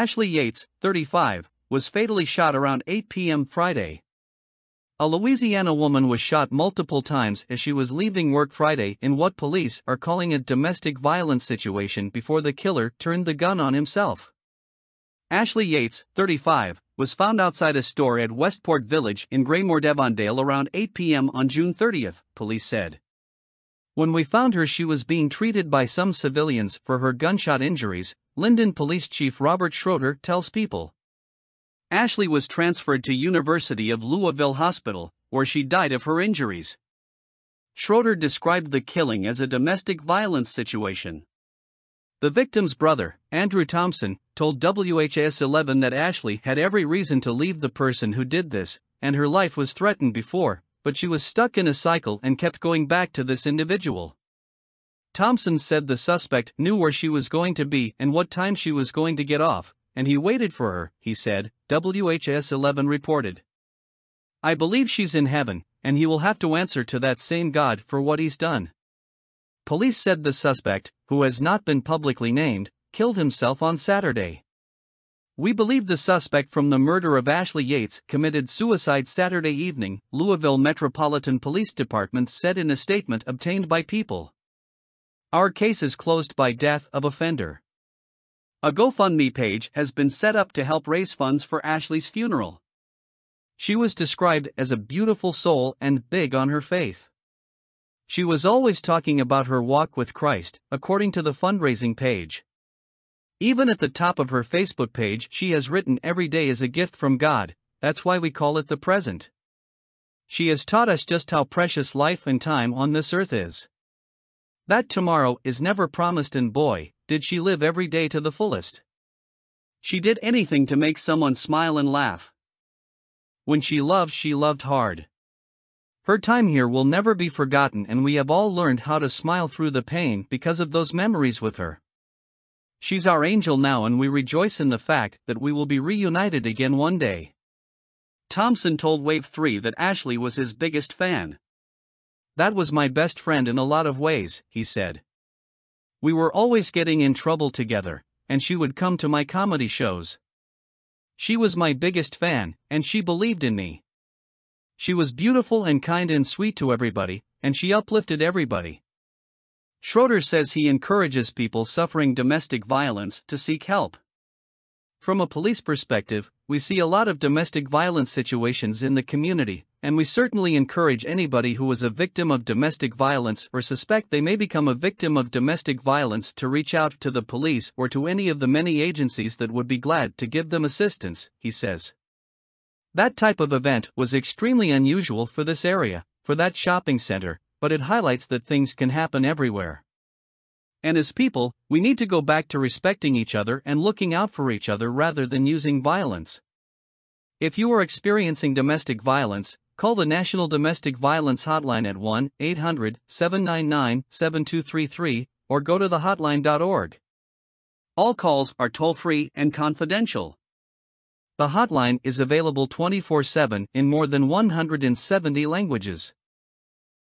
Ashley Yates, 35, was fatally shot around 8 p.m. Friday. A Louisiana woman was shot multiple times as she was leaving work Friday in what police are calling a domestic violence situation before the killer turned the gun on himself. Ashley Yates, 35, was found outside a store at Westport Village in Graymoor Devondale around 8 p.m. on June 30, police said. When we found her, she was being treated by some civilians for her gunshot injuries, Lyndon Police Chief Robert Schroeder tells People. Ashley was transferred to University of Louisville Hospital, where she died of her injuries. Schroeder described the killing as a domestic violence situation. The victim's brother, Andrew Thompson, told WHAS 11 that Ashley had every reason to leave the person who did this, and her life was threatened before, but she was stuck in a cycle and kept going back to this individual. Thompson said the suspect knew where she was going to be and what time she was going to get off, and he waited for her, he said, WHAS 11 reported. I believe she's in heaven, and he will have to answer to that same God for what he's done. Police said the suspect, who has not been publicly named, killed himself on Saturday. We believe the suspect from the murder of Ashley Yates committed suicide Saturday evening, Louisville Metropolitan Police Department said in a statement obtained by People. Our case is closed by death of offender. A GoFundMe page has been set up to help raise funds for Ashley's funeral. She was described as a beautiful soul and big on her faith. She was always talking about her walk with Christ, according to the fundraising page. Even at the top of her Facebook page, she has written every day is a gift from God, that's why we call it the present. She has taught us just how precious life and time on this earth is. That tomorrow is never promised, and boy, did she live every day to the fullest. She did anything to make someone smile and laugh. When she loved, she loved hard. Her time here will never be forgotten, and we have all learned how to smile through the pain because of those memories with her. She's our angel now, and we rejoice in the fact that we will be reunited again one day. Thompson told Wave 3 that Ashley was his biggest fan. That was my best friend in a lot of ways, he said. We were always getting in trouble together, and she would come to my comedy shows. She was my biggest fan, and she believed in me. She was beautiful and kind and sweet to everybody, and she uplifted everybody. Schroeder says he encourages people suffering domestic violence to seek help. From a police perspective, we see a lot of domestic violence situations in the community, and we certainly encourage anybody who is a victim of domestic violence or suspect they may become a victim of domestic violence to reach out to the police or to any of the many agencies that would be glad to give them assistance, he says. That type of event was extremely unusual for this area, for that shopping center, but it highlights that things can happen everywhere. And as people, we need to go back to respecting each other and looking out for each other rather than using violence. If you are experiencing domestic violence, Call the National Domestic Violence Hotline at 1 800 799 7233 or go to thehotline.org. All calls are toll free and confidential. The hotline is available 24 7 in more than 170 languages.